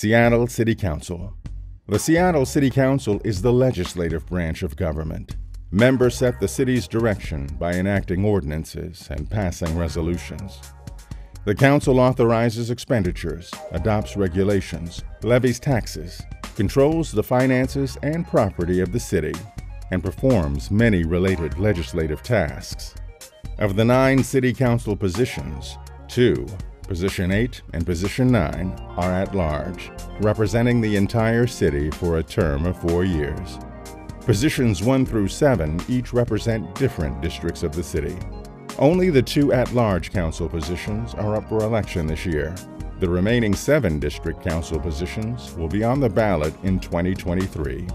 Seattle City Council. The Seattle City Council is the legislative branch of government. Members set the city's direction by enacting ordinances and passing resolutions. The council authorizes expenditures, adopts regulations, levies taxes, controls the finances and property of the city, and performs many related legislative tasks. Of the nine city council positions, two, position 8 and position 9, are at large, representing the entire city for a term of four years. Positions 1 through 7 each represent different districts of the city. Only the two at large council positions are up for election this year. The remaining seven district council positions will be on the ballot in 2023.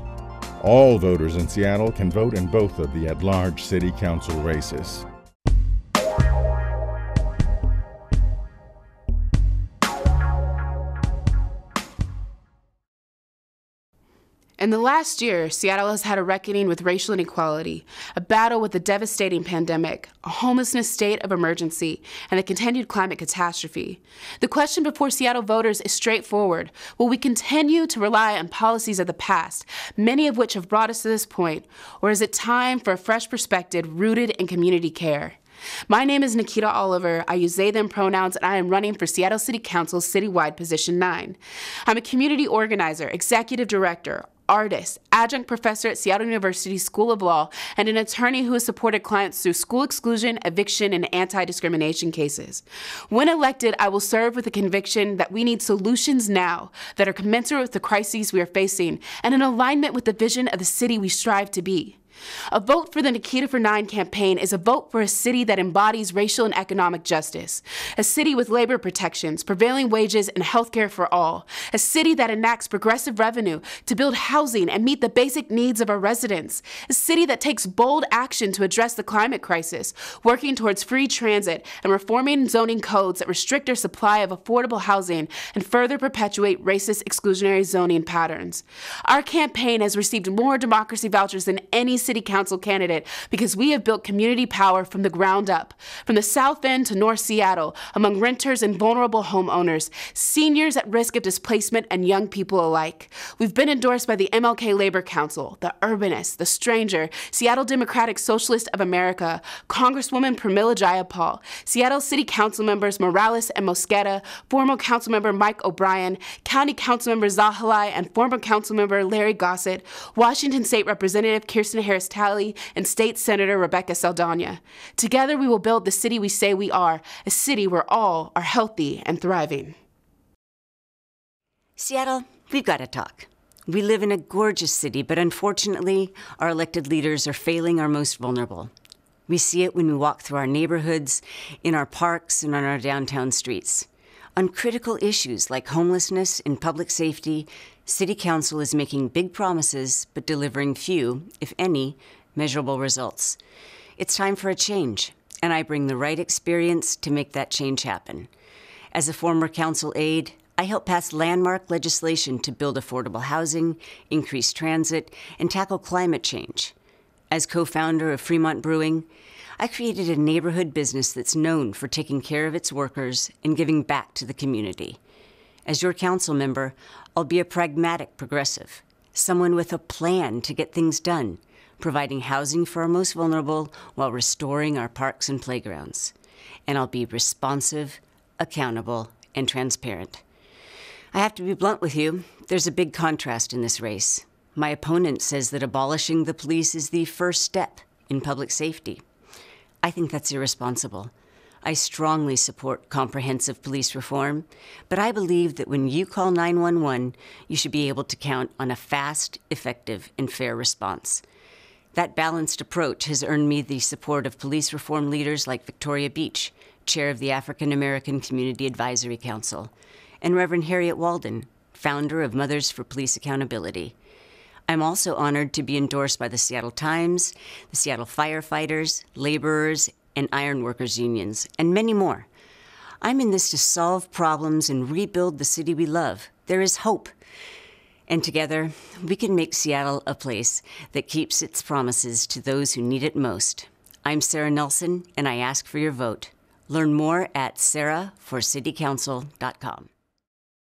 All voters in Seattle can vote in both of the at large city council races. In the last year, Seattle has had a reckoning with racial inequality, a battle with a devastating pandemic, a homelessness state of emergency, and the continued climate catastrophe. The question before Seattle voters is straightforward Will we continue to rely on policies of the past, many of which have brought us to this point, or is it time for a fresh perspective rooted in community care? My name is Nikita Oliver. I use they, them pronouns, and I am running for Seattle City Council's citywide position 9. I'm a community organizer, executive director, artist, adjunct professor at Seattle University School of Law, and an attorney who has supported clients through school exclusion, eviction, and anti discrimination cases. When elected, I will serve with the conviction that we need solutions now that are commensurate with the crises we are facing and in alignment with the vision of the city we strive to be. A vote for the Nikita for Nine campaign is a vote for a city that embodies racial and economic justice, a city with labor protections, prevailing wages, and health care for all, a city that enacts progressive revenue to build housing and meet the basic needs of our residents, a city that takes bold action to address the climate crisis, working towards free transit and reforming zoning codes that restrict our supply of affordable housing and further perpetuate racist exclusionary zoning patterns. Our campaign has received more democracy vouchers than any city council candidate because we have built community power from the ground up, from the South End to North Seattle, among renters and vulnerable homeowners, seniors at risk of displacement, and young people alike. We've been endorsed by the MLK Labor Council, the Urbanist, the Stranger, Seattle Democratic Socialist of America, Congresswoman Pramila Jayapal, Seattle City Council members Morales and Mosqueda, former Councilmember Mike O'Brien, County Councilmember Zahilay, and former Councilmember Larry Gossett, Washington State Representative Kirsten Harris Harris Talley, and State Senator Rebecca Saldana. Together, we will build the city we say we are, a city where all are healthy and thriving. Seattle, we've got to talk. We live in a gorgeous city, but unfortunately, our elected leaders are failing our most vulnerable. We see it when we walk through our neighborhoods, in our parks, and on our downtown streets. On critical issues like homelessness and public safety, City Council is making big promises but delivering few, if any, measurable results. It's time for a change, and I bring the right experience to make that change happen. As a former council aide, I helped pass landmark legislation to build affordable housing, increase transit, and tackle climate change. As co founder of Fremont Brewing, I created a neighborhood business that's known for taking care of its workers and giving back to the community. As your council member, I'll be a pragmatic progressive, someone with a plan to get things done, providing housing for our most vulnerable while restoring our parks and playgrounds. And I'll be responsive, accountable, and transparent. I have to be blunt with you, there's a big contrast in this race. My opponent says that abolishing the police is the first step in public safety. I think that's irresponsible. I strongly support comprehensive police reform, but I believe that when you call 911, you should be able to count on a fast, effective, and fair response. That balanced approach has earned me the support of police reform leaders like Victoria Beach, chair of the African American Community Advisory Council, and Reverend Harriet Walden, founder of Mothers for Police Accountability. I'm also honored to be endorsed by the Seattle Times, the Seattle firefighters, laborers, and ironworkers unions, and many more. I'm in this to solve problems and rebuild the city we love. There is hope. And together, we can make Seattle a place that keeps its promises to those who need it most. I'm Sara Nelson, and I ask for your vote. Learn more at saraforcitycouncil.com.